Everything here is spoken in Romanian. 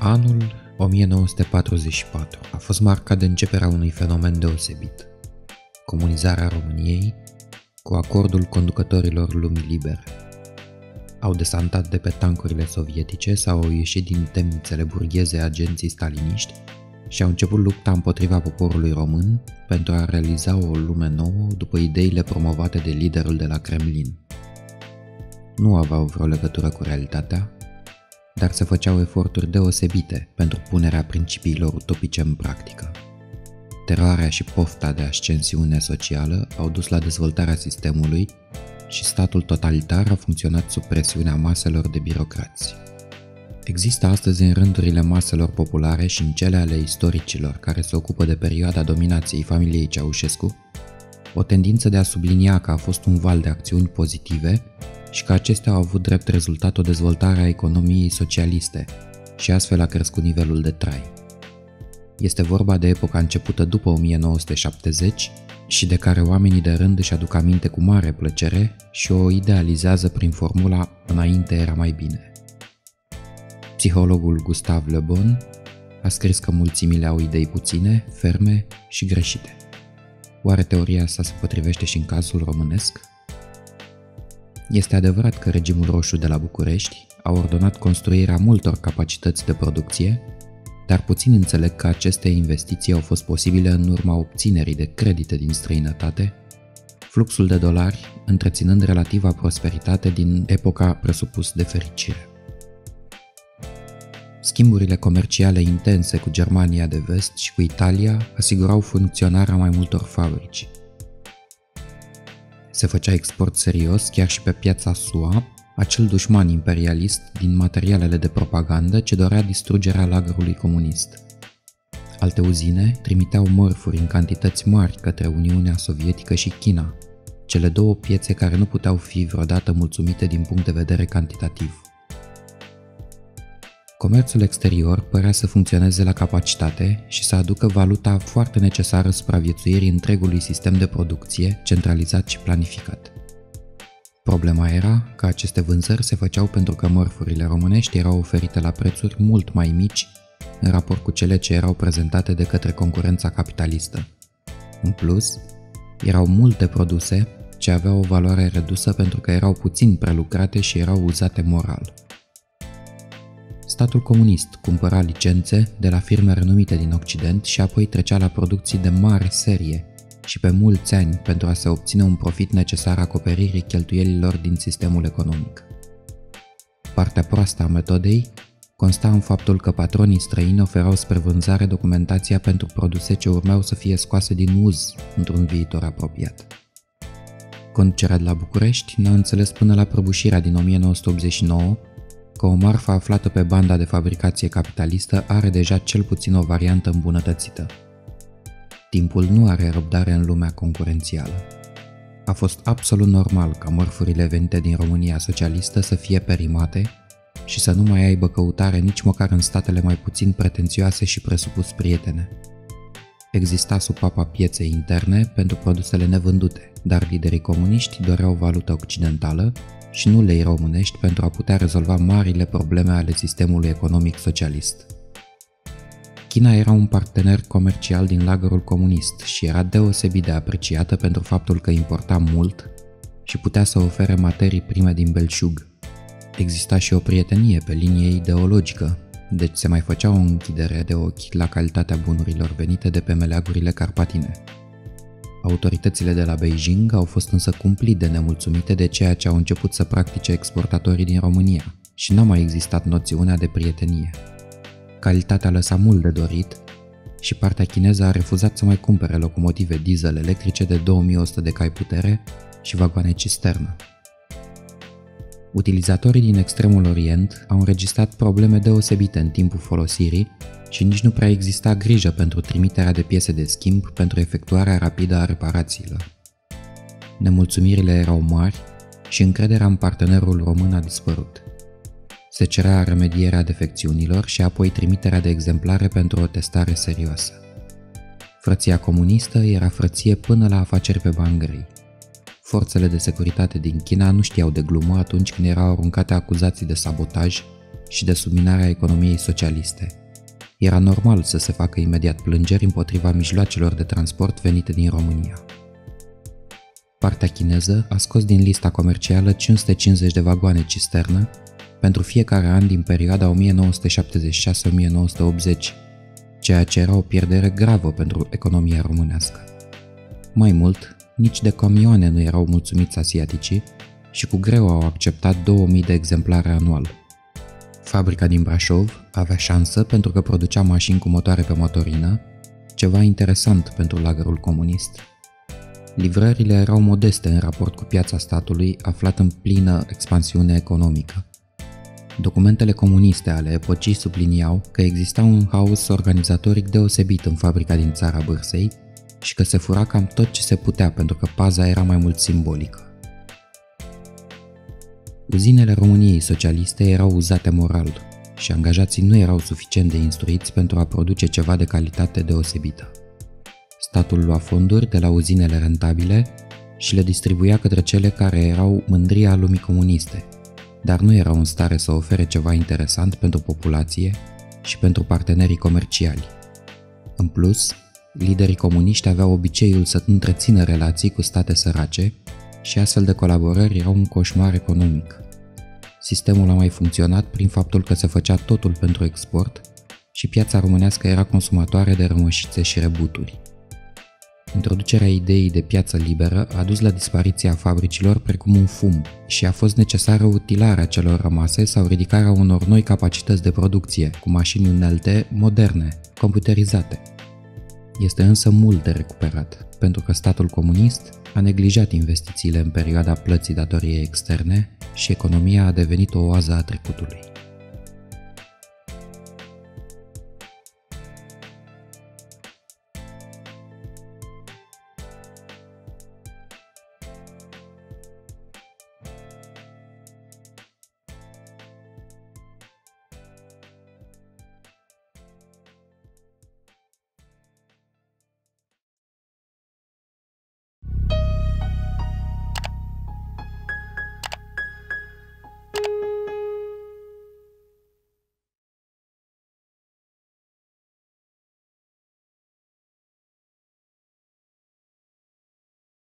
Anul 1944 a fost marcat de începerea unui fenomen deosebit, comunizarea României cu acordul conducătorilor lumii libere. Au desantat de pe tancurile sovietice sau au ieșit din temnițele burgheze agenții staliniști și au început lupta împotriva poporului român pentru a realiza o lume nouă după ideile promovate de liderul de la Kremlin. Nu aveau vreo legătură cu realitatea, dar se făceau eforturi deosebite pentru punerea principiilor utopice în practică. Teroarea și pofta de ascensiune socială au dus la dezvoltarea sistemului și statul totalitar a funcționat sub presiunea maselor de birocrați. Există astăzi în rândurile maselor populare și în cele ale istoricilor care se ocupă de perioada dominației familiei Ceaușescu o tendință de a sublinia că a fost un val de acțiuni pozitive și că acestea au avut drept rezultat o dezvoltare a economiei socialiste și astfel a crescut nivelul de trai. Este vorba de epoca începută după 1970 și de care oamenii de rând își aduc aminte cu mare plăcere și o idealizează prin formula înainte era mai bine. Psihologul Gustav Le Bon a scris că mulțimile au idei puține, ferme și greșite. Oare teoria asta se potrivește și în cazul românesc? Este adevărat că regimul roșu de la București a ordonat construirea multor capacități de producție, dar puțin înțeleg că aceste investiții au fost posibile în urma obținerii de credite din străinătate, fluxul de dolari întreținând relativa prosperitate din epoca presupus de fericire. Schimburile comerciale intense cu Germania de vest și cu Italia asigurau funcționarea mai multor fabrici, se făcea export serios chiar și pe piața SUA, acel dușman imperialist din materialele de propagandă ce dorea distrugerea lagărului comunist. Alte uzine trimiteau mărfuri în cantități mari către Uniunea Sovietică și China, cele două piețe care nu puteau fi vreodată mulțumite din punct de vedere cantitativ. Comerțul exterior părea să funcționeze la capacitate și să aducă valuta foarte necesară supraviețuirii întregului sistem de producție centralizat și planificat. Problema era că aceste vânzări se făceau pentru că mărfurile românești erau oferite la prețuri mult mai mici în raport cu cele ce erau prezentate de către concurența capitalistă. În plus, erau multe produse ce aveau o valoare redusă pentru că erau puțin prelucrate și erau uzate moral statul comunist cumpăra licențe de la firme renumite din Occident și apoi trecea la producții de mare serie și pe mulți ani pentru a se obține un profit necesar acoperirii cheltuielilor din sistemul economic. Partea proastă a metodei consta în faptul că patronii străini oferau spre vânzare documentația pentru produse ce urmeau să fie scoase din uz într-un viitor apropiat. Conducerea de la București n-a înțeles până la prăbușirea din 1989 că o marfă aflată pe banda de fabricație capitalistă are deja cel puțin o variantă îmbunătățită. Timpul nu are răbdare în lumea concurențială. A fost absolut normal ca mărfurile venite din România socialistă să fie perimate și să nu mai aibă căutare nici măcar în statele mai puțin pretențioase și presupus prietene. Exista sub papa pieței interne pentru produsele nevândute, dar liderii comuniști doreau valută occidentală și nu lei românești pentru a putea rezolva marile probleme ale sistemului economic socialist. China era un partener comercial din lagărul comunist și era deosebit de apreciată pentru faptul că importa mult și putea să ofere materii prime din belșug. Exista și o prietenie pe linie ideologică, deci se mai făcea o închidere de ochi la calitatea bunurilor venite de pe meleagurile carpatine. Autoritățile de la Beijing au fost însă cumplit de nemulțumite de ceea ce au început să practice exportatorii din România și n-a mai existat noțiunea de prietenie. Calitatea lăsa mult de dorit și partea chineză a refuzat să mai cumpere locomotive diesel electrice de 2100 de cai putere și vagoane cisternă. Utilizatorii din extremul orient au înregistrat probleme deosebite în timpul folosirii și nici nu prea exista grijă pentru trimiterea de piese de schimb pentru efectuarea rapidă a reparațiilor. Nemulțumirile erau mari și încrederea în partenerul român a dispărut. Se cerea remedierea defecțiunilor și apoi trimiterea de exemplare pentru o testare serioasă. Frăția comunistă era frăție până la afaceri pe bani grei. Forțele de securitate din China nu știau de glumă atunci când erau aruncate acuzații de sabotaj și de subminarea economiei socialiste. Era normal să se facă imediat plângeri împotriva mijloacelor de transport venite din România. Partea chineză a scos din lista comercială 550 de vagoane cisternă pentru fiecare an din perioada 1976-1980, ceea ce era o pierdere gravă pentru economia românească. Mai mult, nici de camioane nu erau mulțumiți asiaticii și cu greu au acceptat 2000 de exemplare anual. Fabrica din Brașov avea șansă pentru că producea mașini cu motoare pe motorină, ceva interesant pentru lagărul comunist. Livrările erau modeste în raport cu piața statului aflat în plină expansiune economică. Documentele comuniste ale epocii subliniau că exista un haos organizatoric deosebit în fabrica din țara Bârsei și că se fura cam tot ce se putea pentru că paza era mai mult simbolică. Uzinele României socialiste erau uzate moral și angajații nu erau suficient de instruiți pentru a produce ceva de calitate deosebită. Statul lua fonduri de la uzinele rentabile și le distribuia către cele care erau mândria lumii comuniste, dar nu erau în stare să ofere ceva interesant pentru populație și pentru partenerii comerciali. În plus, liderii comuniști aveau obiceiul să întrețină relații cu state sărace și astfel de colaborări erau un coșmar economic. Sistemul a mai funcționat prin faptul că se făcea totul pentru export și piața românească era consumatoare de rămășițe și rebuturi. Introducerea ideii de piață liberă a dus la dispariția fabricilor precum un fum și a fost necesară utilarea celor rămase sau ridicarea unor noi capacități de producție, cu mașini unelte moderne, computerizate. Este însă mult de recuperat, pentru că statul comunist a neglijat investițiile în perioada plății datoriei externe și economia a devenit o oază a trecutului.